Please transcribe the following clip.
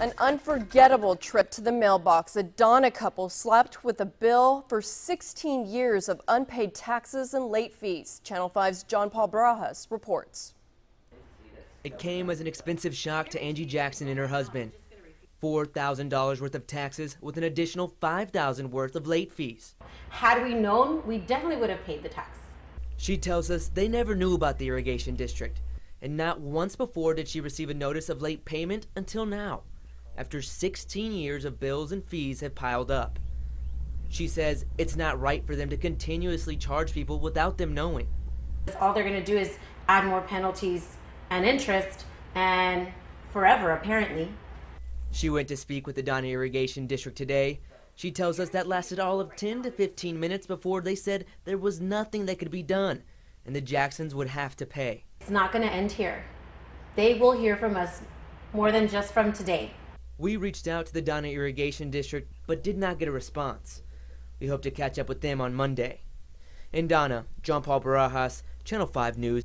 An unforgettable trip to the mailbox. A Donna couple slapped with a bill for 16 years of unpaid taxes and late fees. Channel 5's John Paul Barajas reports. It came as an expensive shock to Angie Jackson and her husband. $4,000 worth of taxes with an additional $5,000 worth of late fees. Had we known, we definitely would have paid the tax. She tells us they never knew about the irrigation district, and not once before did she receive a notice of late payment until now after 16 years of bills and fees have piled up. She says it's not right for them to continuously charge people without them knowing. All they're going to do is add more penalties and interest and forever, apparently. She went to speak with the Donna Irrigation District today. She tells us that lasted all of 10 to 15 minutes before they said there was nothing that could be done and the Jacksons would have to pay. It's not going to end here. They will hear from us more than just from today. We reached out to the Donna Irrigation District but did not get a response. We hope to catch up with them on Monday. In Donna, John Paul Barajas, Channel 5 News.